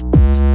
Wow.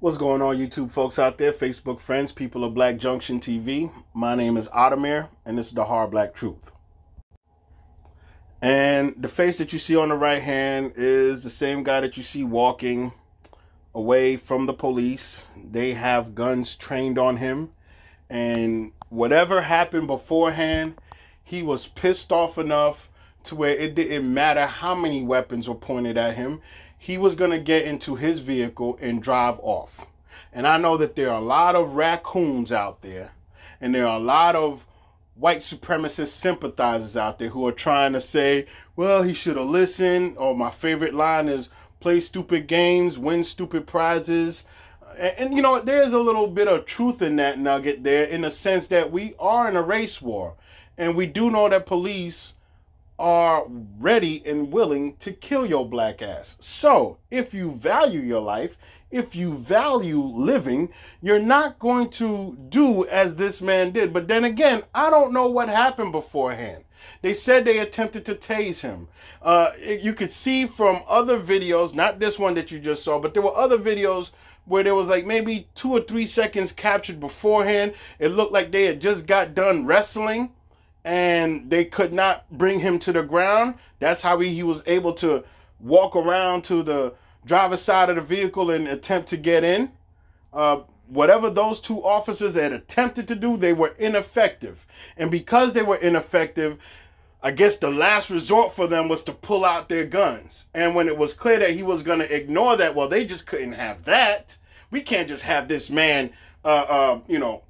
What's going on, YouTube folks out there, Facebook friends, people of Black Junction TV? My name is Odimir, and this is the Hard Black Truth. And the face that you see on the right hand is the same guy that you see walking away from the police. They have guns trained on him. And whatever happened beforehand, he was pissed off enough to where it didn't matter how many weapons were pointed at him he was going to get into his vehicle and drive off. And I know that there are a lot of raccoons out there, and there are a lot of white supremacist sympathizers out there who are trying to say, well, he should have listened. Or my favorite line is, play stupid games, win stupid prizes. And, and, you know, there's a little bit of truth in that nugget there in the sense that we are in a race war. And we do know that police are ready and willing to kill your black ass. So, if you value your life, if you value living, you're not going to do as this man did. But then again, I don't know what happened beforehand. They said they attempted to tase him. Uh, you could see from other videos, not this one that you just saw, but there were other videos where there was like maybe two or three seconds captured beforehand. It looked like they had just got done wrestling and they could not bring him to the ground. That's how he, he was able to walk around to the driver's side of the vehicle and attempt to get in. Uh, whatever those two officers had attempted to do, they were ineffective. And because they were ineffective, I guess the last resort for them was to pull out their guns. And when it was clear that he was going to ignore that, well, they just couldn't have that. We can't just have this man, uh, uh, you know,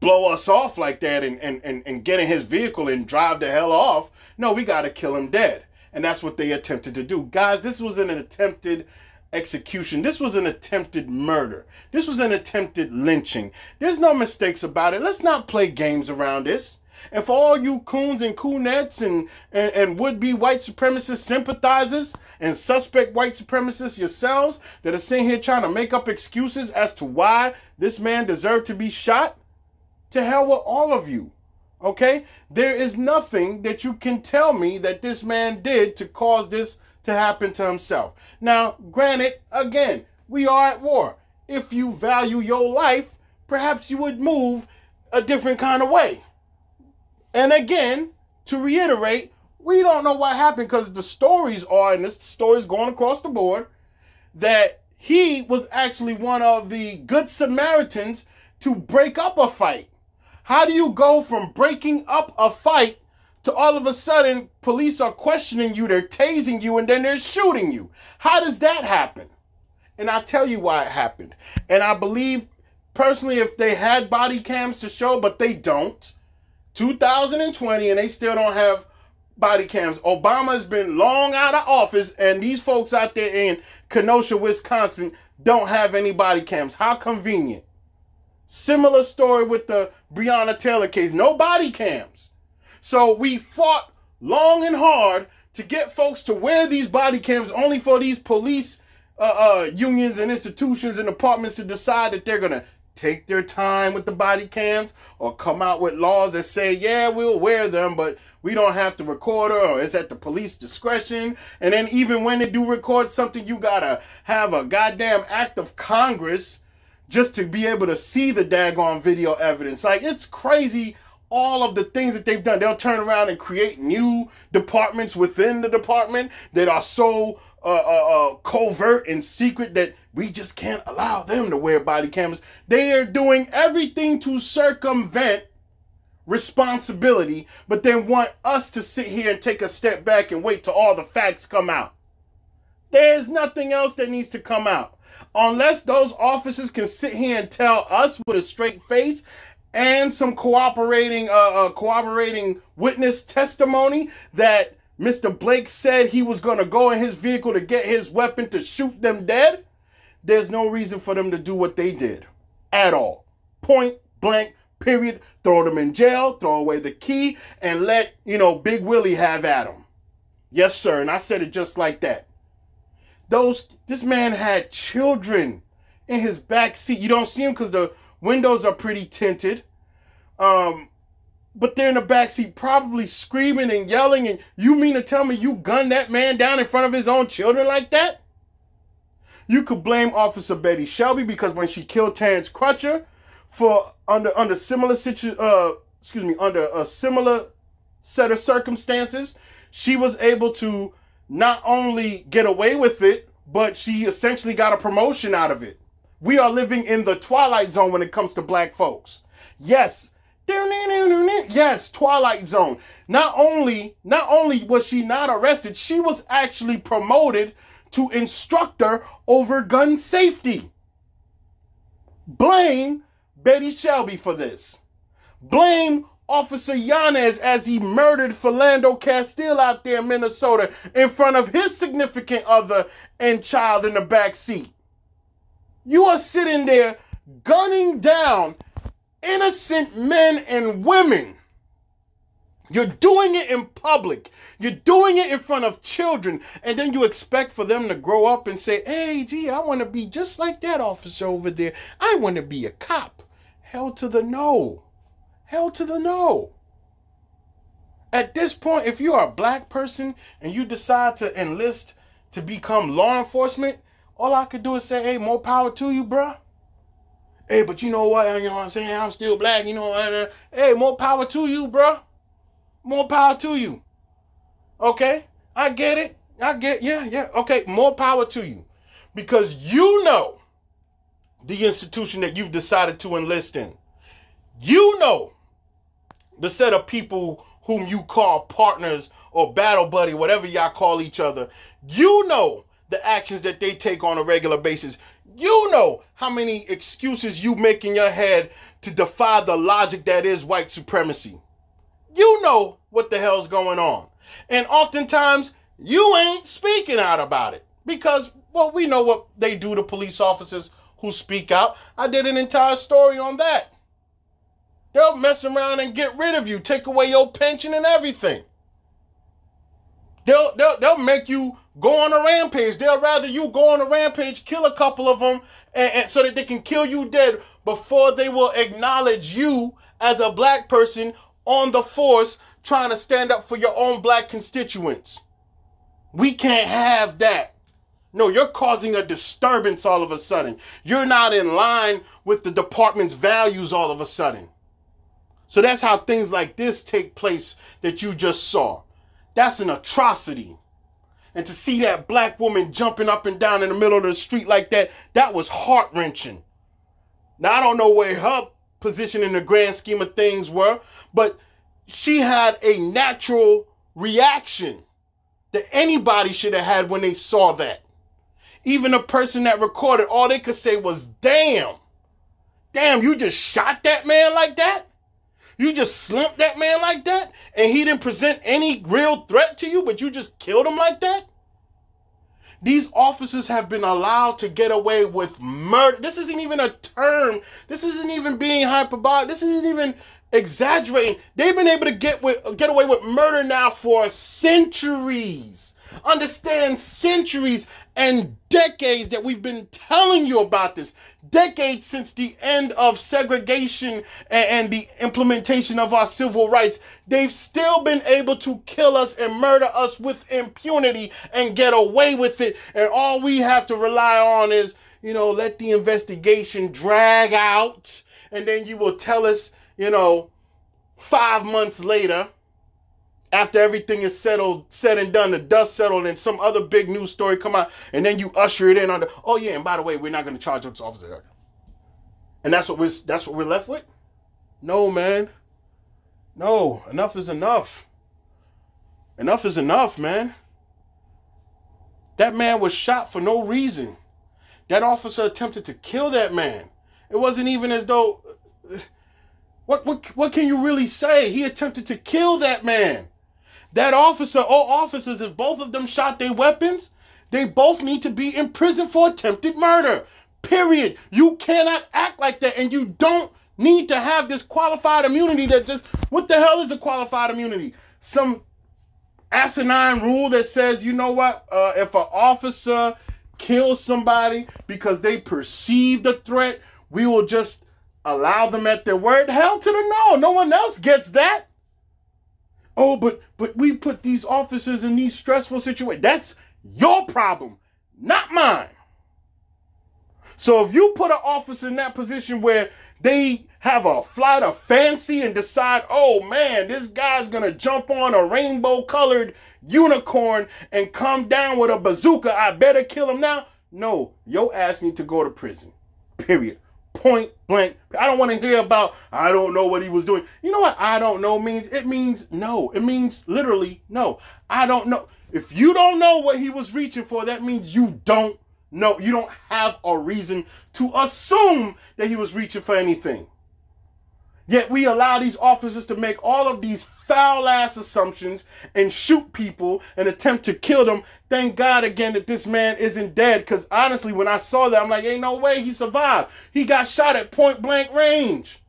blow us off like that and, and, and, and get in his vehicle and drive the hell off. No, we got to kill him dead. And that's what they attempted to do. Guys, this was an attempted execution. This was an attempted murder. This was an attempted lynching. There's no mistakes about it. Let's not play games around this. And for all you coons and coonettes and, and, and would-be white supremacist sympathizers and suspect white supremacists yourselves that are sitting here trying to make up excuses as to why this man deserved to be shot, to hell with all of you. Okay? There is nothing that you can tell me that this man did to cause this to happen to himself. Now, granted, again, we are at war. If you value your life, perhaps you would move a different kind of way. And again, to reiterate, we don't know what happened because the stories are, and this story is going across the board, that he was actually one of the good Samaritans to break up a fight. How do you go from breaking up a fight to all of a sudden police are questioning you, they're tasing you, and then they're shooting you? How does that happen? And I'll tell you why it happened. And I believe personally, if they had body cams to show, but they don't, 2020, and they still don't have body cams. Obama has been long out of office, and these folks out there in Kenosha, Wisconsin, don't have any body cams. How convenient. Similar story with the Breonna Taylor case. No body cams. So we fought long and hard to get folks to wear these body cams only for these police uh, uh, unions and institutions and departments to decide that they're going to take their time with the body cams or come out with laws that say, yeah, we'll wear them, but we don't have to record her or it's at the police discretion. And then even when they do record something, you got to have a goddamn act of Congress just to be able to see the daggone video evidence. Like, it's crazy all of the things that they've done. They'll turn around and create new departments within the department that are so uh, uh, uh, covert and secret that we just can't allow them to wear body cameras. They are doing everything to circumvent responsibility, but then want us to sit here and take a step back and wait till all the facts come out. There's nothing else that needs to come out unless those officers can sit here and tell us with a straight face and some cooperating uh, uh cooperating witness testimony that Mr. Blake said he was going to go in his vehicle to get his weapon to shoot them dead, there's no reason for them to do what they did at all. Point blank, period. Throw them in jail, throw away the key, and let, you know, Big Willie have at them. Yes, sir. And I said it just like that. Those, this man had children in his back seat. You don't see him because the windows are pretty tinted. Um, but they're in the back seat probably screaming and yelling. And you mean to tell me you gunned that man down in front of his own children like that? You could blame Officer Betty Shelby because when she killed Terence Crutcher for under under similar situ uh excuse me under a similar set of circumstances, she was able to not only get away with it, but she essentially got a promotion out of it. We are living in the twilight zone when it comes to black folks. Yes, Yes, Twilight Zone. Not only not only was she not arrested, she was actually promoted to instructor over gun safety. Blame Betty Shelby for this. Blame Officer Yanez as he murdered Philando Castile out there in Minnesota in front of his significant other and child in the back seat. You are sitting there gunning down innocent men and women. You're doing it in public. You're doing it in front of children. And then you expect for them to grow up and say, hey, gee, I want to be just like that officer over there. I want to be a cop. Hell to the no. Hell to the no. At this point, if you are a black person and you decide to enlist to become law enforcement, all I could do is say, hey, more power to you, bruh. Hey, but you know what? You know what I'm saying? I'm still black. You know, hey, more power to you, bro. More power to you. Okay, I get it. I get, yeah, yeah. Okay, more power to you, because you know the institution that you've decided to enlist in. You know the set of people whom you call partners or battle buddy, whatever y'all call each other. You know the actions that they take on a regular basis. You know how many excuses you make in your head to defy the logic that is white supremacy. You know what the hell's going on. And oftentimes, you ain't speaking out about it because, well, we know what they do to police officers who speak out. I did an entire story on that. They'll mess around and get rid of you, take away your pension and everything. They'll, they'll, they'll make you go on a rampage. They'll rather you go on a rampage, kill a couple of them, and, and so that they can kill you dead before they will acknowledge you as a black person on the force trying to stand up for your own black constituents. We can't have that. No, you're causing a disturbance all of a sudden. You're not in line with the department's values all of a sudden. So that's how things like this take place that you just saw. That's an atrocity. And to see that black woman jumping up and down in the middle of the street like that, that was heart wrenching. Now, I don't know where her position in the grand scheme of things were, but she had a natural reaction that anybody should have had when they saw that. Even the person that recorded, all they could say was, damn. Damn, you just shot that man like that? You just slumped that man like that, and he didn't present any real threat to you, but you just killed him like that? These officers have been allowed to get away with murder. This isn't even a term. This isn't even being hyperbolic. This isn't even exaggerating. They've been able to get with get away with murder now for centuries. Understand centuries and decades that we've been telling you about this. Decades since the end of segregation and, the implementation of our civil rights. They've still been able to kill us and murder us with impunity and get away with it. And all we have to rely on is, you know, let the investigation drag out. And then you will tell us, you know, five months later after everything is settled, said and done, the dust settled, and some other big news story come out, and then you usher it in under, oh yeah, and by the way, we're not going to charge this officer. And that's what we're that's what we're left with. No, man. No, enough is enough. Enough is enough, man. That man was shot for no reason. That officer attempted to kill that man. It wasn't even as though uh, What, what, what can you really say? He attempted to kill that man. That officer, all officers, if both of them shot their weapons, they both need to be in prison for attempted murder. Period. You cannot act like that, and you don't need to have this qualified immunity that just, what the hell is a qualified immunity? Some asinine rule that says, you know what, uh, if an officer kills somebody because they perceive the threat, we will just allow them at their word. Hell to the no. No one else gets that. Oh, but but we put these officers in these stressful situations. That's your problem, not mine. So if you put an officer in that position where they have a flight of fancy and decide, oh man, this guy's gonna jump on a rainbow colored unicorn and come down with a bazooka, I better kill him now. No, your ass need to go to prison. Period. Point blank. I don't want to hear about, I don't know what he was doing. You know what I don't know means? It means no. It means literally no. I don't know. If you don't know what he was reaching for, that means you don't know. You don't have a reason to assume that he was reaching for anything. Yet we allow these officers to make all of these foul ass assumptions and shoot people and attempt to kill them. Thank God again that this man isn't dead. Because honestly, when I saw that, I'm like, ain't no way he survived. He got shot at point blank range.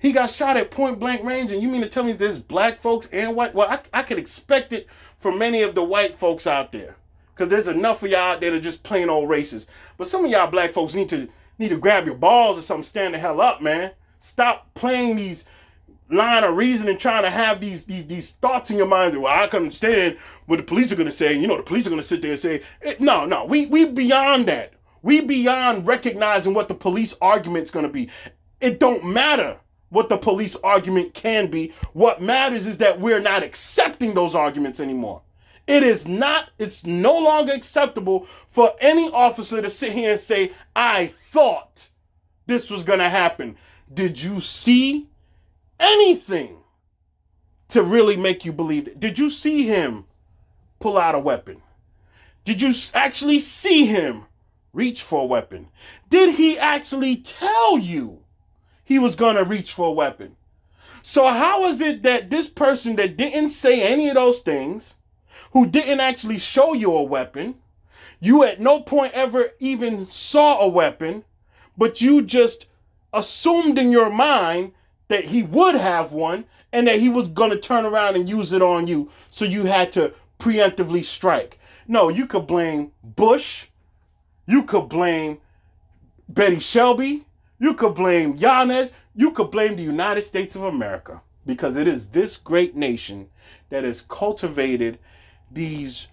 He got shot at point blank range, and you mean to tell me there's black folks and white? Well, I, I could expect it from many of the white folks out there. Because there's enough of y'all out there that are just plain old racist. But some of y'all black folks need to need to grab your balls or something, stand the hell up, man. Stop playing these line of reasoning, trying to have these these these thoughts in your mind. Well, I can understand what the police are going to say. You know, the police are going to sit there and say, eh, no, no, we we beyond that. We beyond recognizing what the police argument's going to be. It don't matter what the police argument can be. What matters is that we're not accepting those arguments anymore. It is not, it's no longer acceptable for any officer to sit here and say, I thought this was going to happen. Did you see anything to really make you believe it? Did you see him pull out a weapon? Did you actually see him reach for a weapon? Did he actually tell you he was going to reach for a weapon? So, how is it that this person that didn't say any of those things, who didn't actually show you a weapon, you at no point ever even saw a weapon, but you just assumed in your mind that he would have one and that he was going to turn around and use it on you. So you had to preemptively strike. No, you could blame Bush. You could blame Betty Shelby. You could blame Yanez. You could blame the United States of America because it is this great nation that has cultivated these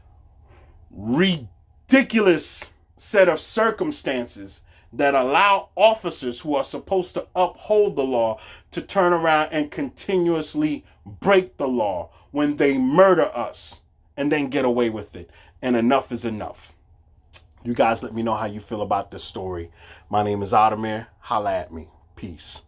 ridiculous set of circumstances that allow officers who are supposed to uphold the law to turn around and continuously break the law when they murder us and then get away with it. And enough is enough. You guys let me know how you feel about this story. My name is Odimir. Holla at me. Peace.